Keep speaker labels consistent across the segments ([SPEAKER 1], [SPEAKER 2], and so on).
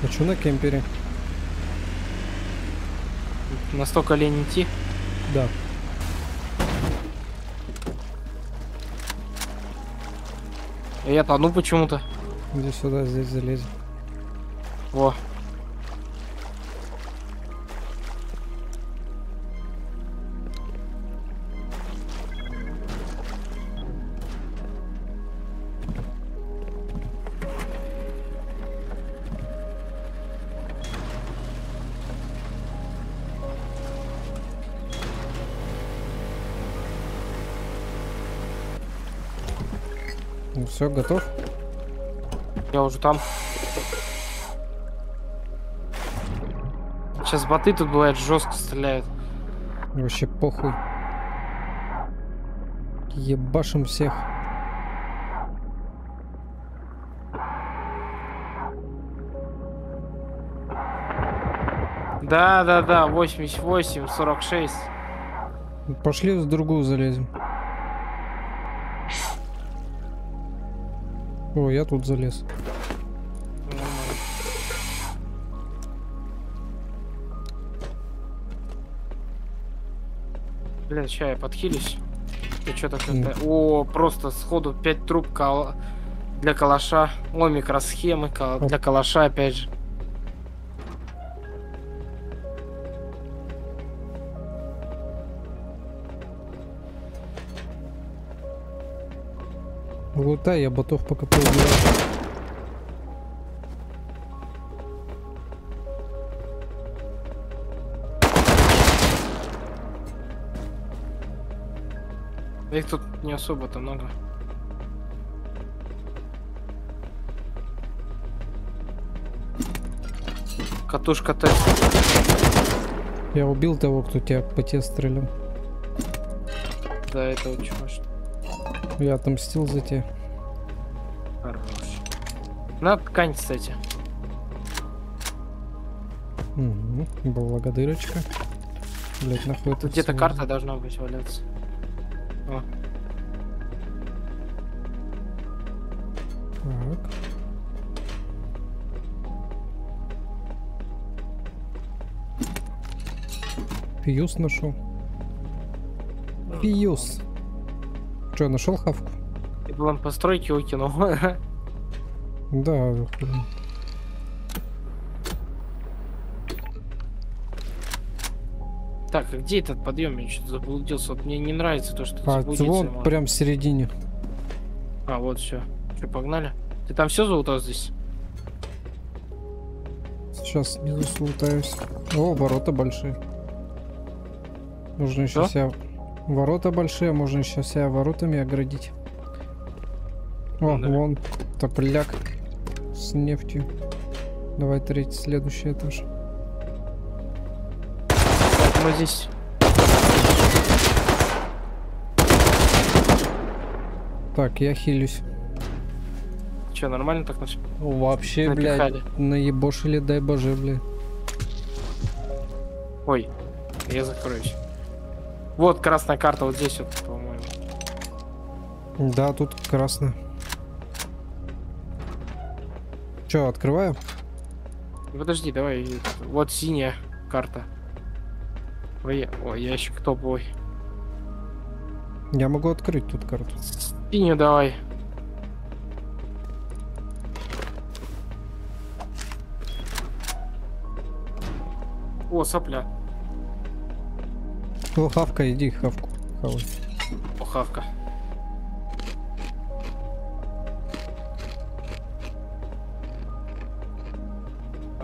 [SPEAKER 1] Хочу на кемпере.
[SPEAKER 2] Настолько лень идти.
[SPEAKER 1] Да.
[SPEAKER 2] Я тону почему-то.
[SPEAKER 1] Иди сюда, здесь залезем.
[SPEAKER 2] Во.
[SPEAKER 1] Все, готов?
[SPEAKER 2] Я уже там. Сейчас боты тут бывает жестко стреляют.
[SPEAKER 1] Вообще похуй. Ебашим всех.
[SPEAKER 2] Да, да, да, 88, 46.
[SPEAKER 1] Пошли в другую залезем. О, я тут залез.
[SPEAKER 2] Бля, ща я подхилюсь. Что такое? О, просто сходу 5 труб кала- для калаша. О, микросхемы кал- для калаша опять же.
[SPEAKER 1] Лутай, я ботов пока поубиваю.
[SPEAKER 2] Их тут не особо-то много. Катушка тест.
[SPEAKER 1] Я убил того, кто тебя по тебе стрелял.
[SPEAKER 2] Да, это очень важно.
[SPEAKER 1] Я отомстил за тебя.
[SPEAKER 2] Надо ткань, кстати.
[SPEAKER 1] Угу. Благодарочка. Блять, нахуй это
[SPEAKER 2] Тут где-то карта должна быть валяться. О,
[SPEAKER 1] Так. Фьюз нашел. Фьюз. Че, нашел хавку?
[SPEAKER 2] ты план постройки выкинул.
[SPEAKER 1] Да, хуй.
[SPEAKER 2] Так, а где этот подъем? Я что-то заблудился. Вот мне не нравится то, что
[SPEAKER 1] А, вон
[SPEAKER 2] можно.
[SPEAKER 1] прям в середине.
[SPEAKER 2] А, вот все. Что, погнали? Ты там все золото здесь?
[SPEAKER 1] Сейчас снизу слутаюсь. О, ворота большие. Можно еще
[SPEAKER 2] Что?
[SPEAKER 1] себя... Ворота большие, можно еще себя воротами оградить. О,
[SPEAKER 2] Да.
[SPEAKER 1] вон топляк с нефтью. Давай третий, следующий этаж.
[SPEAKER 2] Мы здесь.
[SPEAKER 1] Так, я хилюсь.
[SPEAKER 2] Че, нормально так нас
[SPEAKER 1] Вообще, блядь,
[SPEAKER 2] напихали?
[SPEAKER 1] наебошили, дай боже, блядь.
[SPEAKER 2] Ой, я закроюсь. Вот красная карта вот здесь вот, по-моему.
[SPEAKER 1] Да, тут красно. Че, открываю?
[SPEAKER 2] Подожди, давай. Вот синяя карта. Ой, ой, ящик топовый.
[SPEAKER 1] Я могу открыть тут карту.
[SPEAKER 2] Синюю давай. О, сопля.
[SPEAKER 1] О, хавка, иди хавку. Хавай.
[SPEAKER 2] О, хавка.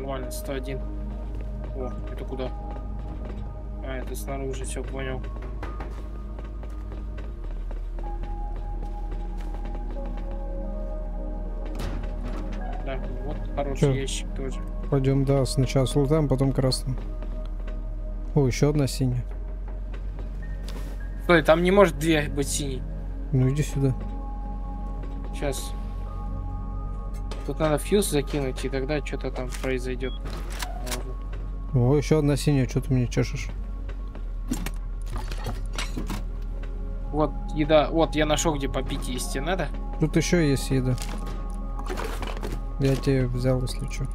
[SPEAKER 2] Нормально, 101. О, это куда? А, это снаружи, все понял. Да, вот хороший
[SPEAKER 1] Чё?
[SPEAKER 2] ящик тоже.
[SPEAKER 1] Пойдем, да, сначала слутаем, потом красным. О, еще одна синяя.
[SPEAKER 2] Стой, там не может две быть синий.
[SPEAKER 1] Ну иди сюда.
[SPEAKER 2] Сейчас. Тут надо фьюз закинуть, и тогда что-то там произойдет.
[SPEAKER 1] О, еще одна синяя, что ты мне чешешь?
[SPEAKER 2] Вот еда. Вот я нашел, где попить есть. Тебе надо?
[SPEAKER 1] Тут еще есть еда. Я тебе взял, если что.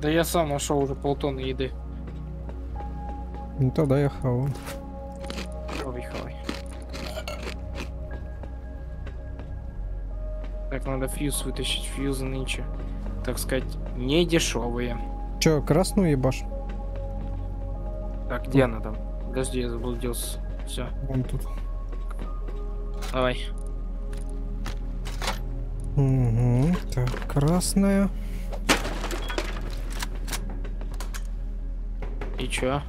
[SPEAKER 2] Да я сам нашел уже полтонны еды.
[SPEAKER 1] Ну тогда я хаваю.
[SPEAKER 2] Так, надо фьюз вытащить. Фьюзы нынче, так сказать, не дешевые.
[SPEAKER 1] Че, красную ебашь?
[SPEAKER 2] Так, где она там? Подожди, я заблудился. Все,
[SPEAKER 1] Вон тут.
[SPEAKER 2] давай.
[SPEAKER 1] Угу. Так, красная.
[SPEAKER 2] И чё?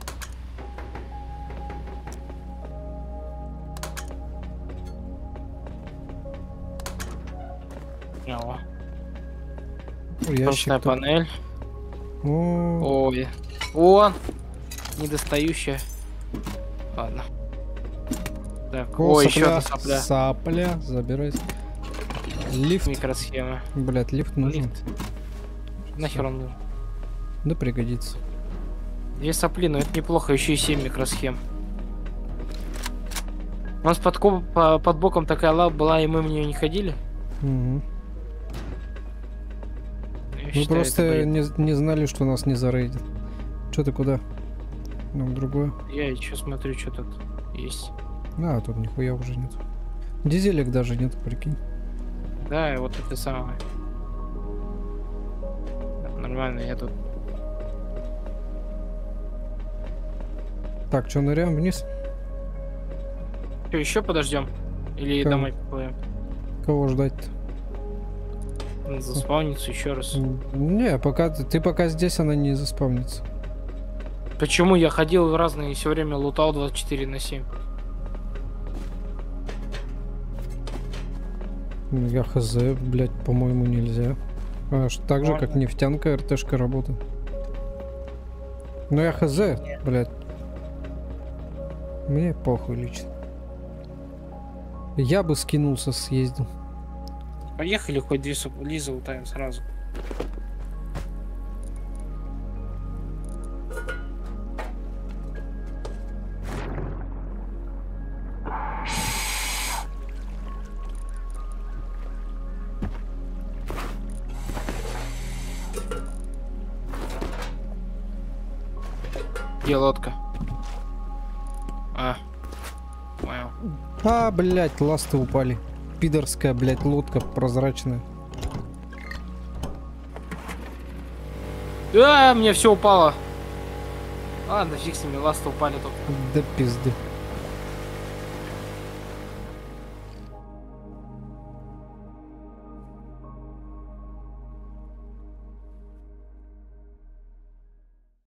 [SPEAKER 2] О,
[SPEAKER 1] Ящик тут.
[SPEAKER 2] панель.
[SPEAKER 1] О,
[SPEAKER 2] Ой. О! Недостающая. Ладно. Так,
[SPEAKER 1] о,
[SPEAKER 2] о, еще
[SPEAKER 1] сопля,
[SPEAKER 2] одна сопля.
[SPEAKER 1] Сопля, забирайся. Лифт.
[SPEAKER 2] Микросхема.
[SPEAKER 1] Блять, лифт нужен.
[SPEAKER 2] Лифт. Нахер он нужен?
[SPEAKER 1] Да пригодится.
[SPEAKER 2] Две сопли, но это неплохо, еще и 7 микросхем. У нас под, по- под боком такая лава была, и мы в нее не ходили.
[SPEAKER 1] Мгм. Мы просто не, не знали, что нас не зарейдят. Че ты куда? Ну, другое.
[SPEAKER 2] Я еще смотрю, что тут есть.
[SPEAKER 1] А, тут нихуя уже нет. Дизелек даже нет, прикинь.
[SPEAKER 2] Да, и вот это самое. Нормально, я тут.
[SPEAKER 1] Так, что, ныряем вниз?
[SPEAKER 2] Что, еще подождем? Или
[SPEAKER 1] Кого?
[SPEAKER 2] домой поплывем?
[SPEAKER 1] Кого ждать-то?
[SPEAKER 2] Надо Заспавниться еще раз.
[SPEAKER 1] Не, пока ты, ты пока здесь, она не заспавнится.
[SPEAKER 2] Почему я ходил в разные и все время лутал 24 на 7?
[SPEAKER 1] Ну, Я хз, блять, по-моему, нельзя. Аж так же, как нефтянка, РТшка работает. Ну я хз, блять. Мне похуй лично. Я бы скинулся, съездил.
[SPEAKER 2] Поехали хоть две сопли залутаем сразу. Где лодка? А, понял.
[SPEAKER 1] А, блять, ласты упали. Пидорская, блять, лодка прозрачная.
[SPEAKER 2] А, мне все упало. Ладно, фиг с ними, ласты упали только.
[SPEAKER 1] Да пизды.